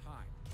time.